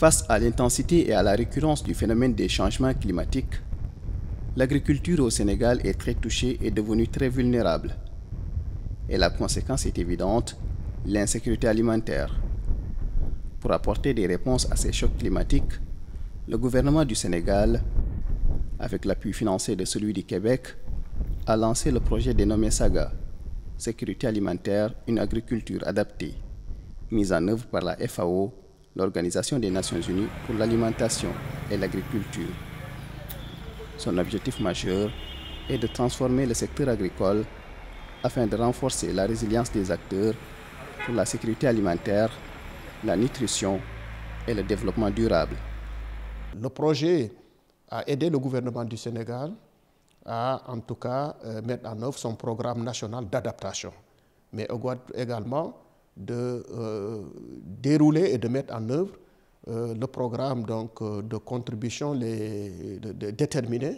Face à l'intensité et à la récurrence du phénomène des changements climatiques, l'agriculture au Sénégal est très touchée et devenue très vulnérable. Et la conséquence est évidente, l'insécurité alimentaire. Pour apporter des réponses à ces chocs climatiques, le gouvernement du Sénégal, avec l'appui financier de celui du Québec, a lancé le projet dénommé SAGA, Sécurité alimentaire, une agriculture adaptée, mise en œuvre par la FAO, l'Organisation des Nations Unies pour l'alimentation et l'agriculture. Son objectif majeur est de transformer le secteur agricole afin de renforcer la résilience des acteurs pour la sécurité alimentaire, la nutrition et le développement durable. Le projet a aidé le gouvernement du Sénégal à, en tout cas, euh, mettre en œuvre son programme national d'adaptation, mais également de euh, dérouler et de mettre en œuvre euh, le programme donc, euh, de contribution les,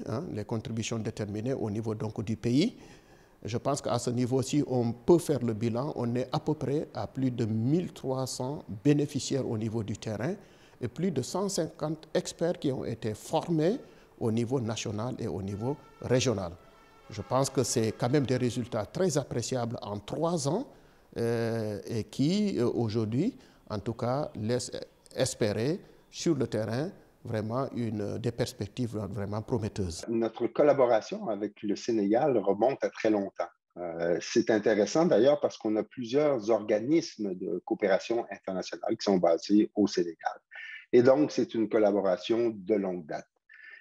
hein, les contributions déterminées au niveau donc, du pays. Je pense qu'à ce niveau-ci, on peut faire le bilan. On est à peu près à plus de 1300 bénéficiaires au niveau du terrain et plus de 150 experts qui ont été formés au niveau national et au niveau régional. Je pense que c'est quand même des résultats très appréciables en trois ans et qui, euh, aujourd'hui, en tout cas, laissent espérer sur le terrain vraiment une, des perspectives vraiment prometteuses. Notre collaboration avec le Sénégal remonte à très longtemps. Euh, c'est intéressant d'ailleurs parce qu'on a plusieurs organismes de coopération internationale qui sont basés au Sénégal. Et donc, c'est une collaboration de longue date.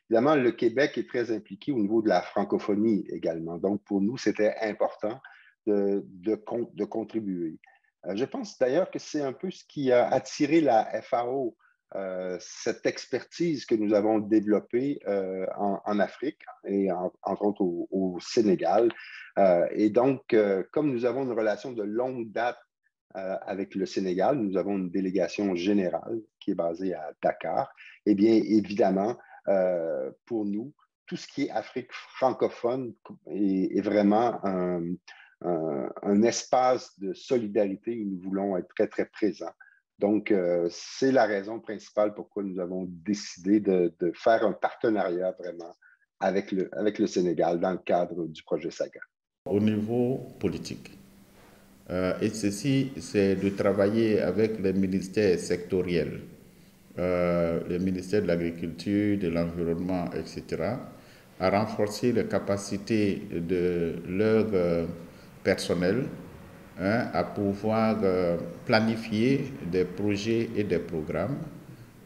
Évidemment, le Québec est très impliqué au niveau de la francophonie également. Donc, pour nous, c'était important de, de, de contribuer. Euh, je pense d'ailleurs que c'est un peu ce qui a attiré la FAO, euh, cette expertise que nous avons développée euh, en, Afrique et en, entre autres au, Sénégal. Et donc, comme nous avons une relation de longue date avec le Sénégal, nous avons une délégation générale qui est basée à Dakar. Eh bien, évidemment, pour nous, tout ce qui est Afrique francophone est, est vraiment un, un, espace de solidarité où nous voulons être très, très présents. Donc, euh, c'est la raison principale pourquoi nous avons décidé de, faire un partenariat vraiment avec le, avec le Sénégal dans le cadre du projet Saga. Au niveau politique, euh, et ceci, c'est de travailler avec les ministères sectoriels, euh, le ministère de l'Agriculture, de l'Environnement, etc., à renforcer les capacités de leurs personnel hein, à pouvoir euh, planifier des projets et des programmes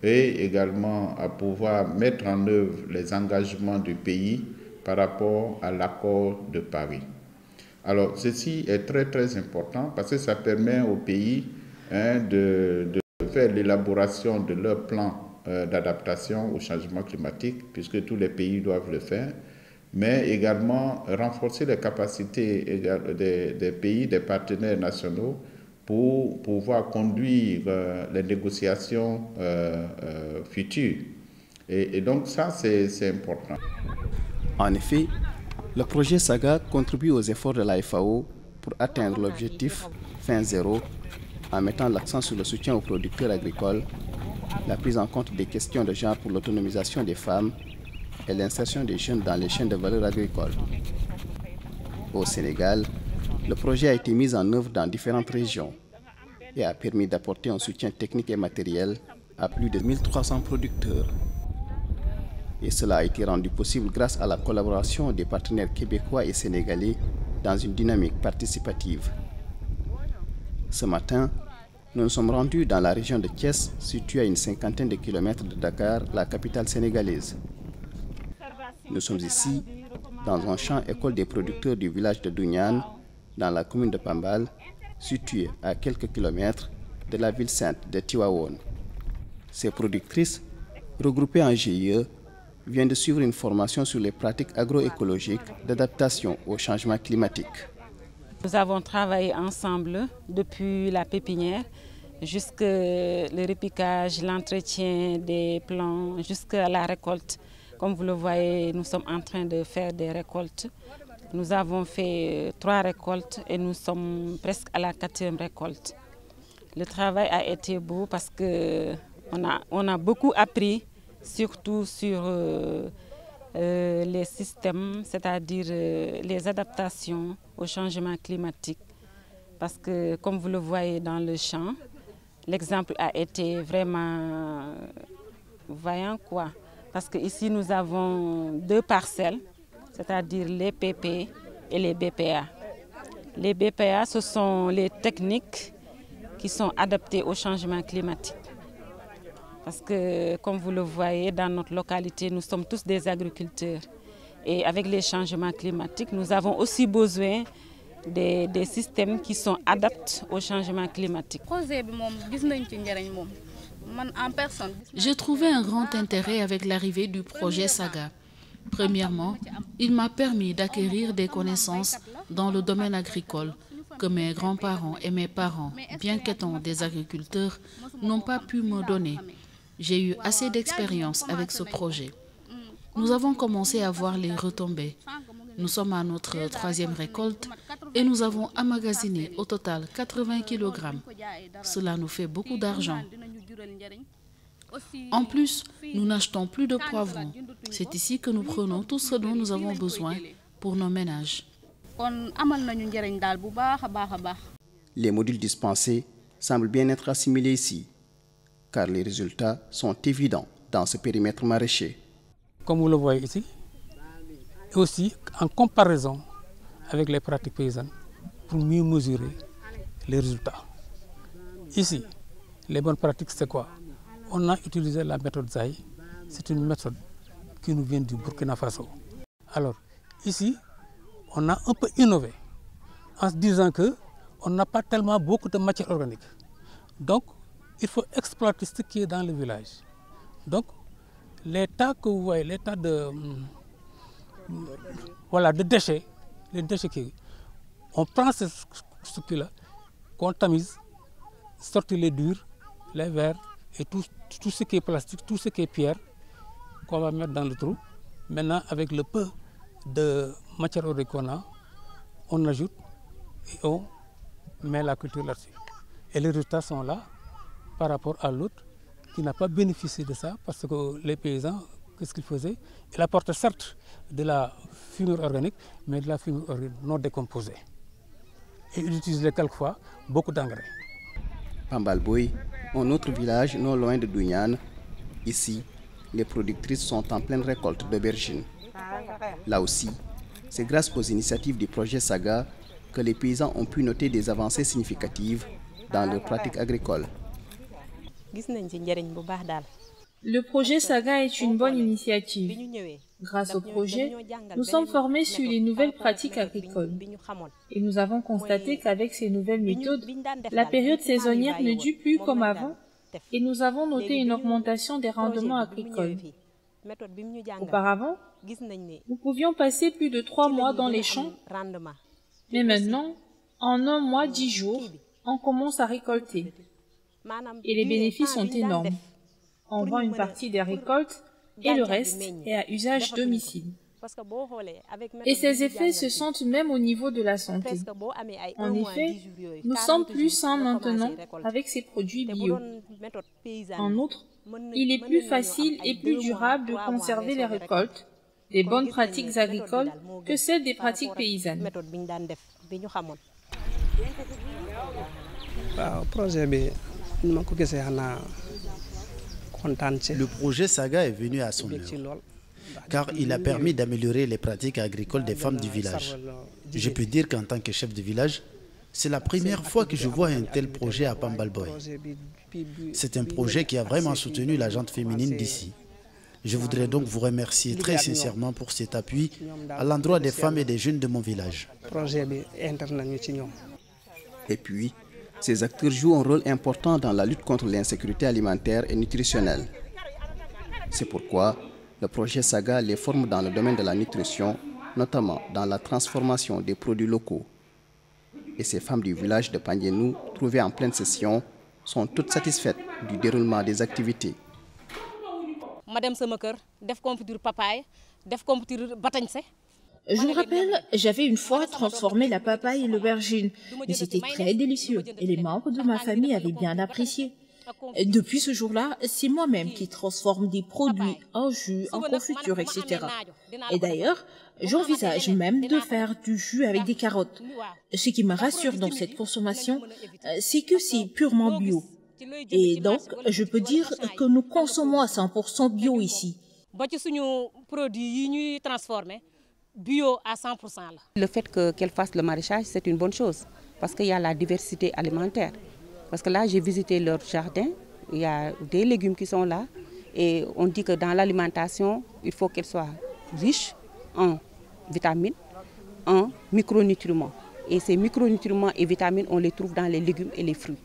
et également à pouvoir mettre en œuvre les engagements du pays par rapport à l'accord de Paris. Alors, ceci est très très important parce que ça permet au pays hein, de, de, faire l'élaboration de leur plan euh, d'adaptation au changement climatique, puisque tous les pays doivent le faire mais également renforcer les capacités des, pays, des partenaires nationaux pour pouvoir conduire euh, les négociations euh, euh, futures. Et, et, donc ça, c'est important. En effet, le projet SAGA contribue aux efforts de la FAO pour atteindre l'objectif fin zéro en mettant l'accent sur le soutien aux producteurs agricoles, la prise en compte des questions de genre pour l'autonomisation des femmes et l'insertion des jeunes dans les chaînes de valeur agricole. Au Sénégal, le projet a été mis en œuvre dans différentes régions et a permis d'apporter un soutien technique et matériel à plus de 1300 producteurs. Et cela a été rendu possible grâce à la collaboration des partenaires québécois et sénégalais dans une dynamique participative. Ce matin, nous nous sommes rendus dans la région de Thiès, située à une cinquantaine de kilomètres de Dakar, la capitale sénégalaise. Nous sommes ici dans un champ école des producteurs du village de Dounian, dans la commune de Pambal, située à quelques kilomètres de la ville sainte de Tiwawon. Ces productrices, regroupées en GIE, viennent de suivre une formation sur les pratiques agroécologiques d'adaptation au changement climatique. Nous avons travaillé ensemble depuis la pépinière jusqu'au repiquage, l'entretien des plants, jusqu'à la récolte. Comme vous le voyez, nous sommes en train de faire des récoltes. Nous avons fait trois récoltes et nous sommes presque à la quatrième récolte. Le travail a été beau parce que On a, on a beaucoup appris, surtout sur euh, euh, les systèmes, c'est-à-dire euh, les adaptations au changement climatique. Parce que, comme vous le voyez dans le champ, l'exemple a été vraiment voyant quoi. Parce qu'ici, nous avons deux parcelles, c'est-à-dire les PP et les BPA. Les BPA, ce sont les techniques qui sont adaptées au changement climatique. Parce que, comme vous le voyez, dans notre localité, nous sommes tous des agriculteurs. Et avec les changements climatiques, nous avons aussi besoin des, des systèmes qui sont adaptés au changement climatique. J'ai trouvé un grand intérêt avec l'arrivée du projet Saga. Premièrement, il m'a permis d'acquérir des connaissances dans le domaine agricole que mes grands-parents et mes parents, bien qu'étant des agriculteurs, n'ont pas pu me donner. J'ai eu assez d'expérience avec ce projet. Nous avons commencé à voir les retombées. Nous sommes à notre troisième récolte et nous avons emmagasiné au total 80 kg. Cela nous fait beaucoup d'argent. En plus, nous n'achetons plus de poivrons. C'est ici que nous prenons tout ce dont nous avons besoin pour nos ménages. Les modules dispensés semblent bien être assimilés ici, car les résultats sont évidents dans ce périmètre maraîcher. Comme vous le voyez ici, et aussi en comparaison avec les pratiques paysannes pour mieux mesurer les résultats. Ici, les bonnes pratiques, c'est quoi? On a utilisé la méthode ZAI. C'est une méthode qui nous vient du Burkina Faso. Alors, ici, on a un peu innové en se disant que on n'a pas tellement beaucoup de matière organique. Donc, il faut exploiter ce qui est dans le village. Donc, l'état que vous voyez, l'état de, voilà, de déchets, les déchets qui, on prend ce, ce qui-là, qu'on tamise, sortir les durs, les verres et tout, tout ce qui est plastique, tout ce qui est pierre, qu'on va mettre dans le trou. Maintenant, avec le peu de matière organique qu'on a, on ajoute et on met la culture là-dessus. Et les résultats sont là par rapport à l'autre qui n'a pas bénéficié de ça parce que les paysans, qu'est-ce qu'ils faisaient? Ils apportaient certes de la fumure organique, mais de la fumure organique non décomposée. Et ils utilisaient quelquefois beaucoup d'engrais. Pambalboy, un autre village non loin de Douniane. Ici, les productrices sont en pleine récolte d'aubergines. Là aussi, c'est grâce aux initiatives du projet Saga que les paysans ont pu noter des avancées significatives dans leurs pratiques agricoles. Le projet Saga est une bonne initiative. Grâce au projet, nous sommes formés sur les nouvelles pratiques agricoles. Et nous avons constaté qu'avec ces nouvelles méthodes, la période saisonnière ne dure plus comme avant et nous avons noté une augmentation des rendements agricoles. Auparavant, nous pouvions passer plus de trois mois dans les champs, mais maintenant, en un mois, dix jours, on commence à récolter. Et les bénéfices sont énormes. On vend une partie des récoltes et le reste est à usage domicile. Et ces effets se sentent même au niveau de la santé. En effet, nous sommes plus sains maintenant avec ces produits bio. En outre, il est plus facile et plus durable de conserver les récoltes, des bonnes pratiques agricoles, que celles des pratiques paysannes. Le projet Saga est venu à son heure, car il a permis d'améliorer les pratiques agricoles des femmes du village. Je peux dire qu'en tant que chef de village, c'est la première fois que je vois un tel projet à Pambalboy. C'est un projet qui a vraiment soutenu la gente féminine d'ici. Je voudrais donc vous remercier très sincèrement pour cet appui à l'endroit des femmes et des jeunes de mon village. Et puis, ces acteurs jouent un rôle important dans la lutte contre l'insécurité alimentaire et nutritionnelle. C'est pourquoi le projet Saga les forme dans le domaine de la nutrition, notamment dans la transformation des produits locaux. Et ces femmes du village de Pandienou, trouvées en pleine session, sont toutes satisfaites du déroulement des activités. Je me rappelle, j'avais une fois transformé la papaye et l'aubergine, mais c'était très délicieux et les membres de ma famille avaient bien apprécié. Depuis ce jour-là, c'est moi-même qui transforme des produits en jus, en confiture, etc. Et d'ailleurs, j'envisage même de faire du jus avec des carottes. Ce qui me rassure dans cette consommation, c'est que c'est purement bio. Et donc, je peux dire que nous consommons à 100% bio ici. Bio à 100%. Le fait qu'elle fasse le maraîchage, c'est une bonne chose parce qu'il y a la diversité alimentaire. Parce que là, j'ai visité leur jardin, il y a des légumes qui sont là et on dit que dans l'alimentation, il faut qu'elle soit riche en vitamines, en micronutriments. Et ces micronutriments et vitamines, on les trouve dans les légumes et les fruits.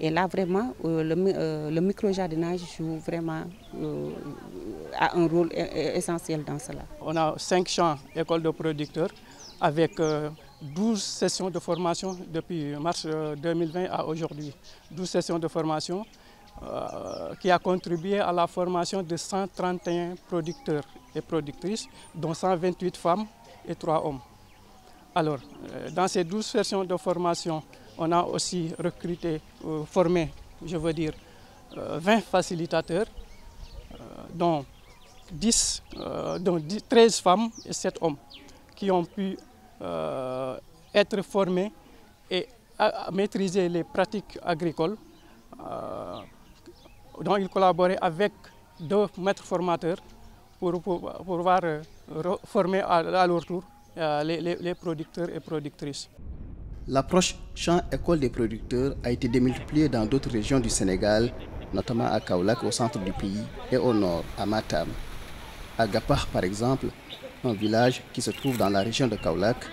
Et là, vraiment, euh, le, euh, le micro-jardinage joue vraiment euh, a un rôle essentiel dans cela. On a cinq champs écoles de producteurs avec 12 sessions de formation depuis mars 2020 à aujourd'hui. 12 sessions de formation qui a contribué à la formation de 131 producteurs et productrices, dont 128 femmes et 3 hommes. Alors, dans ces 12 sessions de formation, on a aussi recruté, formé, je veux dire, 20 facilitateurs, dont 10, dont 13 femmes et 7 hommes qui ont pu être formés et maîtriser les pratiques agricoles dont ils collaboraient avec deux maîtres formateurs pour, pouvoir former à, leur tour les, producteurs et productrices. L'approche champ école des producteurs a été démultipliée dans d'autres régions du Sénégal, notamment à Kaolack au centre du pays et au nord, à Matam. À Gapar par exemple, un village qui se trouve dans la région de Kaolack,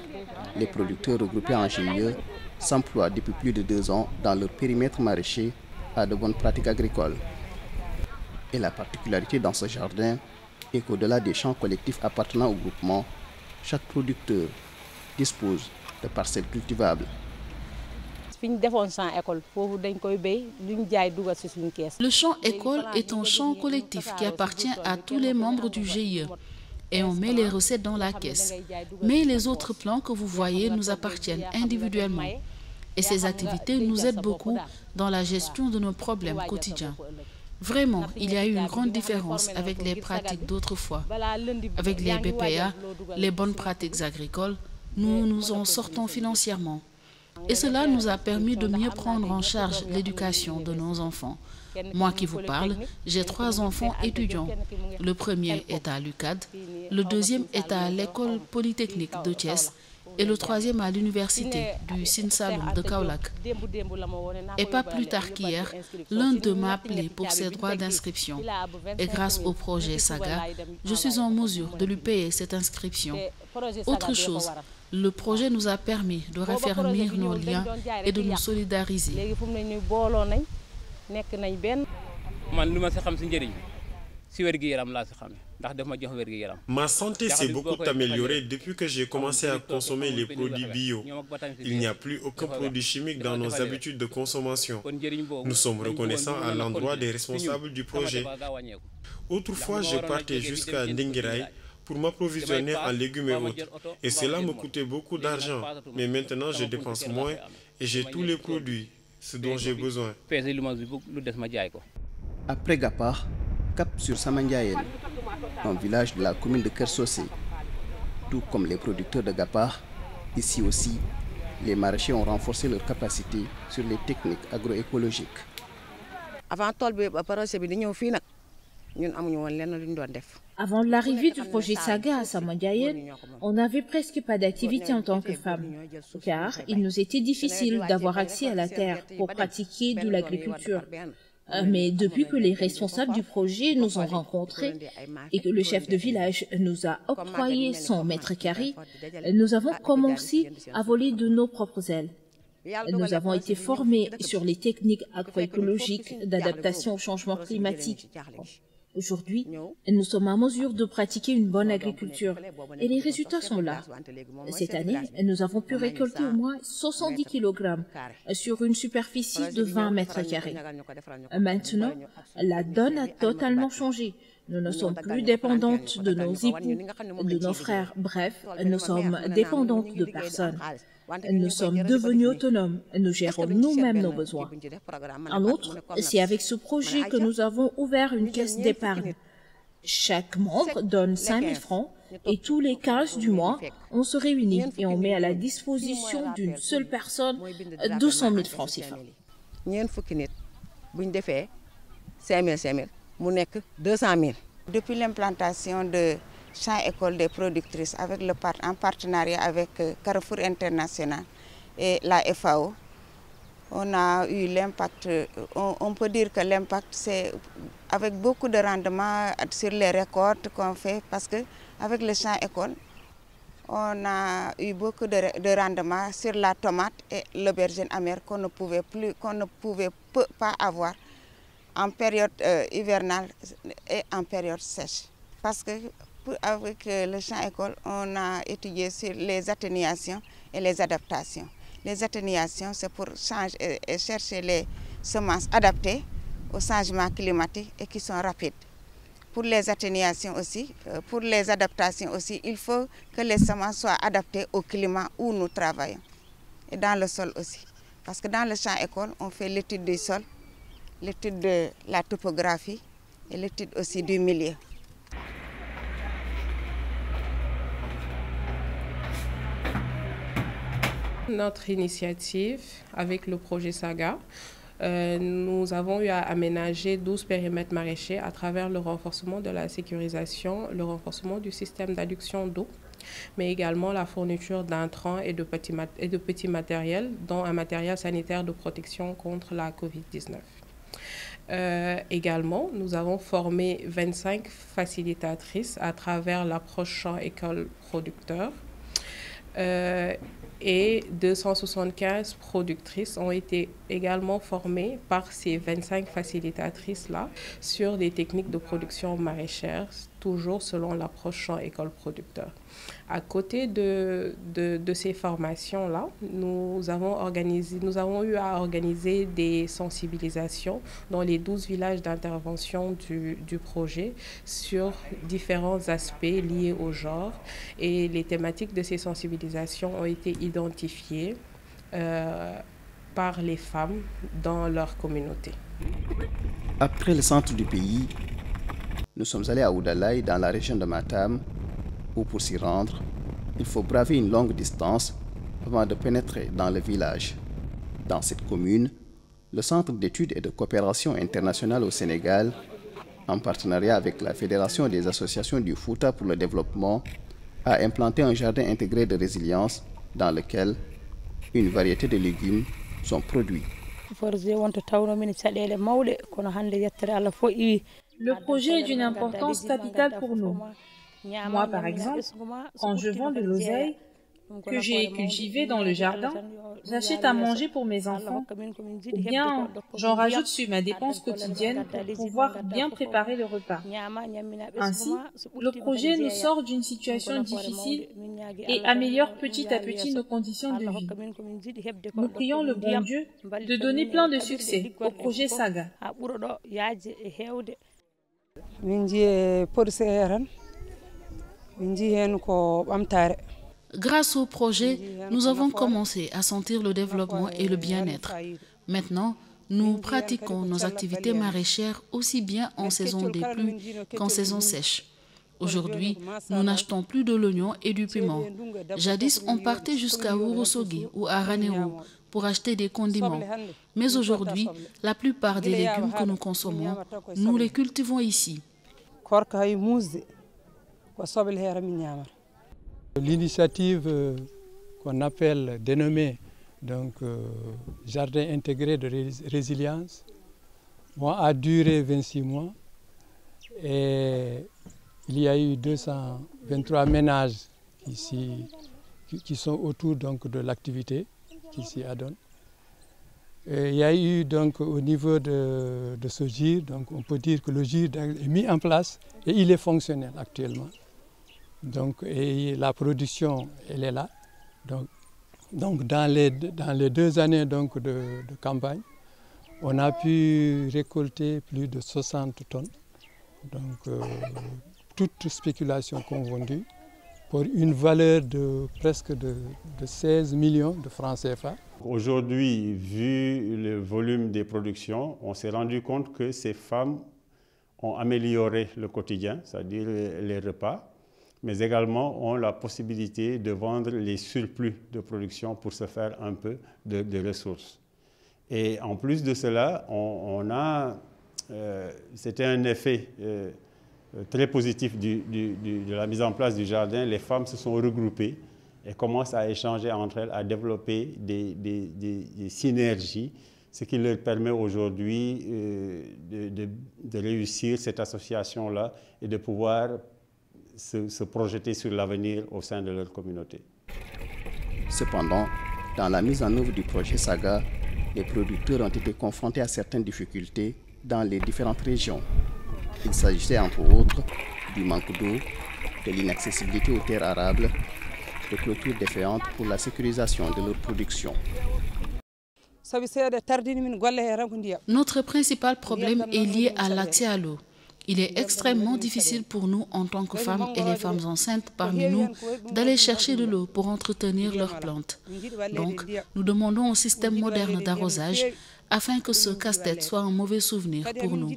les producteurs regroupés en GIE s'emploient depuis plus de deux ans dans leur périmètre maraîcher à de bonnes pratiques agricoles. Et la particularité dans ce jardin est qu'au-delà des champs collectifs appartenant au groupement, chaque producteur dispose de parcelles cultivables. Le champ école est un champ collectif qui appartient à tous les membres du GIE et on met les recettes dans la caisse. Mais les autres plans que vous voyez nous appartiennent individuellement. Et ces activités nous aident beaucoup dans la gestion de nos problèmes quotidiens. Vraiment, il y a eu une grande différence avec les pratiques d'autrefois. Avec les BPA, les bonnes pratiques agricoles, nous nous en sortons financièrement. Et cela nous a permis de mieux prendre en charge l'éducation de nos enfants. Moi qui vous parle, j'ai trois enfants étudiants. Le premier est à l'UCAD, le deuxième est à l'école polytechnique de Thiès et le troisième à l'université du Sinsaloum de Kaolack. Et pas plus tard qu'hier, l'un d'eux m'a appelé pour ses droits d'inscription. Et grâce au projet Saga, je suis en mesure de lui payer cette inscription. Autre chose, le projet nous a permis de raffermir nos liens et de nous solidariser. Ma santé s'est beaucoup améliorée depuis que j'ai commencé à consommer les produits bio. Il n'y a plus aucun produit chimique dans nos habitudes de consommation. Nous sommes reconnaissants à l'endroit des responsables du projet. Autrefois, je partais jusqu'à Ndingirai pour m'approvisionner en légumes et autres. Et cela me coûtait beaucoup d'argent. Mais maintenant, je dépense moins et j'ai tous les produits, ce dont j'ai besoin. Après Gapar, cap sur Samandiayen, un village de la commune de Kersosé. Tout comme les producteurs de Gapar, ici aussi, les maraîchers ont renforcé leur capacité sur les techniques agroécologiques. Avant avant l'arrivée du projet Saga à Samandiayen, on n'avait presque pas d'activité en tant que femme, car il nous était difficile d'avoir accès à la terre pour pratiquer de l'agriculture. Mais depuis que les responsables du projet nous ont rencontrés et que le chef de village nous a octroyé son mètre carré, nous avons commencé à voler de nos propres ailes. Nous avons été formés sur les techniques agroécologiques d'adaptation au changement climatique. Aujourd'hui, nous sommes en mesure de pratiquer une bonne agriculture et les résultats sont là. Cette année, nous avons pu récolter au moins 70 kg sur une superficie de 20 mètres carrés. Maintenant, la donne a totalement changé. Nous ne sommes plus dépendantes de nos époux, de nos frères. Bref, nous sommes dépendantes de personnes. Nous sommes devenus autonomes. Et nous gérons nous-mêmes nos besoins. En outre, c'est avec ce projet que nous avons ouvert une caisse d'épargne. Chaque membre donne 5 000 francs et tous les 15 du mois, on se réunit et on met à la disposition d'une seule personne 200 000 francs CFA. Depuis l'implantation de champ école des productrices avec le en partenariat avec Carrefour International et la FAO, on a eu l'impact, on, on, peut dire que l'impact c'est avec beaucoup de rendement sur les récoltes qu'on fait parce que avec le champ école, on a eu beaucoup de, de rendement sur la tomate et l'aubergine amère qu'on ne pouvait plus, qu'on ne pouvait pas avoir en période euh, hivernale et en période sèche. Parce que avec le champ école, on a étudié sur les atténuations et les adaptations. Les atténuations, c'est pour et chercher les semences adaptées au changement climatique et qui sont rapides. Pour les atténuations aussi, pour les adaptations aussi, il faut que les semences soient adaptées au climat où nous travaillons. Et dans le sol aussi. Parce que dans le champ école, on fait l'étude du sol, l'étude de la topographie et l'étude aussi du milieu. Notre initiative avec le projet Saga, euh, nous avons eu à aménager 12 périmètres maraîchers à travers le renforcement de la sécurisation, le renforcement du système d'adduction d'eau, mais également la fourniture d'intrants et, de petits et de petits matériels, dont un matériel sanitaire de protection contre la COVID-19. Euh, également, nous avons formé 25 facilitatrices à travers l'approche champ école producteur. Euh, et 275 productrices ont été également formées par ces 25 facilitatrices-là sur des techniques de production maraîchère, toujours selon l'approche champ école producteur. À côté de, de, de ces formations-là, nous avons, organisé, nous avons eu à organiser des sensibilisations dans les 12 villages d'intervention du, du projet sur différents aspects liés au genre. Et les thématiques de ces sensibilisations ont été identifiées euh, par les femmes dans leur communauté. Après le centre du pays, nous sommes allés à Oudalaï, dans la région de Matam, où pour s'y rendre, il faut braver une longue distance avant de pénétrer dans le village. Dans cette commune, le Centre d'études et de coopération internationale au Sénégal, en partenariat avec la Fédération des associations du Fouta pour le développement, a implanté un jardin intégré de résilience dans lequel une variété de légumes sont produits. Le projet est d'une importance capitale pour nous. Moi, par exemple, quand je vends de l'oseille que j'ai cultivé dans le jardin, j'achète à manger pour mes enfants ou bien j'en rajoute sur ma dépense quotidienne pour pouvoir bien préparer le repas. Ainsi, le projet nous sort d'une situation difficile et améliore petit à petit nos conditions de vie. Nous prions le bon Dieu de donner plein de succès au projet Saga. Grâce au projet, nous avons commencé à sentir le développement et le bien-être. Maintenant, nous pratiquons nos activités maraîchères aussi bien en saison des pluies qu'en saison sèche. Aujourd'hui, nous n'achetons plus de l'oignon et du piment. Jadis, on partait jusqu'à Wurosogi ou à Ranero pour acheter des condiments. Mais aujourd'hui, la plupart des légumes que nous consommons, nous les cultivons ici. L'initiative euh, qu'on appelle dénommée donc, euh, Jardin intégré de rés résilience a duré 26 mois et il y a eu 223 ménages ici, qui, qui sont autour donc, de l'activité qui s'y adonne. Et il y a eu donc au niveau de, de ce gire, donc on peut dire que le gire est mis en place et il est fonctionnel actuellement. Donc, la production, elle est là. Donc, dans, les, dans les deux années donc de, de, campagne, on a pu récolter plus de 60 tonnes. Donc, euh, toute spéculation confondue. Pour une valeur de presque de, 16 millions de francs CFA. Aujourd'hui, vu le volume des productions, on s'est rendu compte que ces femmes ont amélioré le quotidien, c'est-à-dire les repas, mais également ont la possibilité de vendre les surplus de production pour se faire un peu de, ressources. Et en plus de cela, on, a, euh, c'était un effet euh, très positif de la mise en place du jardin. Les femmes se sont regroupées et commencent à échanger entre elles, à développer des, synergies, ce qui leur permet aujourd'hui euh, de, réussir cette association-là et de pouvoir se projeter sur l'avenir au sein de leur communauté. Cependant, dans la mise en œuvre du projet Saga, les producteurs ont été confrontés à certaines difficultés dans les différentes régions. Il s'agissait entre autres du manque d'eau, de l'inaccessibilité aux terres arables, de clôtures défaillantes pour la sécurisation de leur production. Notre principal problème est lié à l'accès à l'eau. Il est extrêmement difficile pour nous, en tant que femmes et les femmes enceintes parmi nous, d'aller chercher de l'eau pour entretenir leurs plantes. Donc, nous demandons un système moderne d'arrosage afin que ce casse-tête soit un mauvais souvenir pour nous.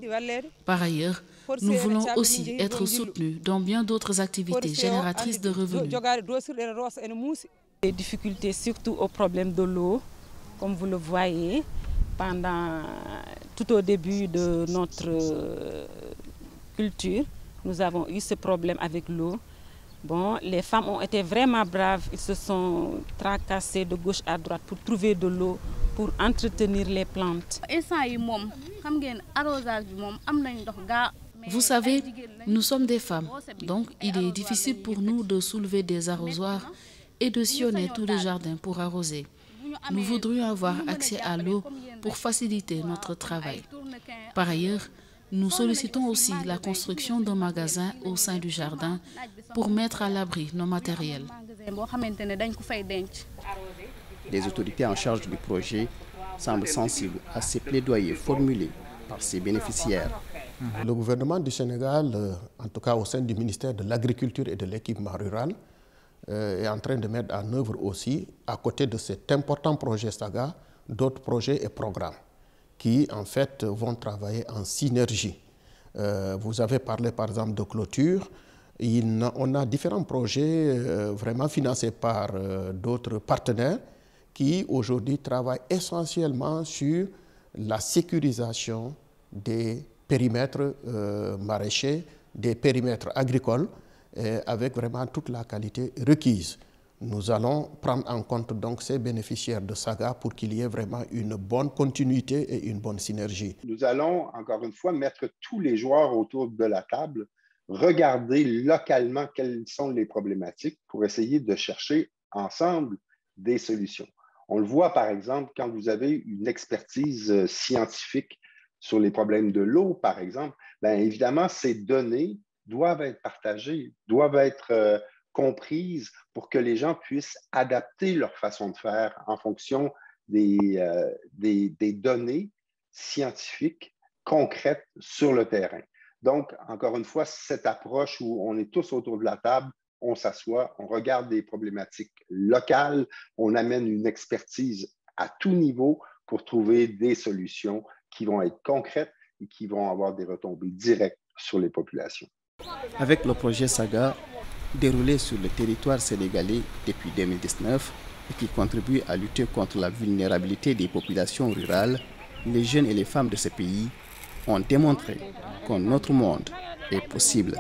Par ailleurs, nous voulons aussi être soutenus dans bien d'autres activités génératrices de revenus. Les difficultés surtout au problème de l'eau, comme vous le voyez, pendant tout au début de notre culture, nous avons eu ce problème avec l'eau. Bon, les femmes ont été vraiment braves, ils se sont tracassés de gauche à droite pour trouver de l'eau, pour entretenir les plantes. Vous savez, nous sommes des femmes, donc il est difficile pour nous de soulever des arrosoirs et de sillonner tous les jardins pour arroser. Nous voudrions avoir accès à l'eau pour faciliter notre travail. Par ailleurs, nous sollicitons aussi la construction d'un magasin au sein du jardin pour mettre à l'abri nos matériels. Les autorités en charge du projet semblent sensibles à ces plaidoyers formulés par ces bénéficiaires. Le gouvernement du Sénégal, euh, en tout cas au sein du ministère de l'Agriculture et de l'équipement rural, euh, est en train de mettre en œuvre aussi, à côté de cet important projet SAGA, d'autres projets et programmes qui en fait vont travailler en synergie. Euh, vous avez parlé par exemple de clôture. on a différents projets euh, vraiment financés par euh, d'autres partenaires qui aujourd'hui travaillent essentiellement sur la sécurisation des périmètres maraîchers, des périmètres agricoles, avec vraiment toute la qualité requise. Nous allons prendre en compte donc ces bénéficiaires de Saga pour qu'il y ait vraiment une bonne continuité et une bonne synergie. Nous allons, encore une fois, mettre tous les joueurs autour de la table, regarder localement quelles sont les problématiques pour essayer de chercher ensemble des solutions. On le voit, par exemple, quand vous avez une expertise euh, scientifique sur les problèmes de l'eau, par exemple, bien évidemment, ces données doivent être partagées, doivent être comprises pour que les gens puissent adapter leur façon de faire en fonction euh, des, données scientifiques concrètes sur le terrain. Donc, encore une fois, cette approche où on est tous autour de la table, on s'assoit, on regarde des problématiques locales, on amène une expertise à tout niveau pour trouver des solutions qui vont être concrètes et qui vont avoir des retombées directes sur les populations. Avec le projet Saga, déroulé sur le territoire sénégalais depuis 2019 et qui contribue à lutter contre la vulnérabilité des populations rurales, les jeunes et les femmes de ce pays ont démontré qu'un autre monde est possible.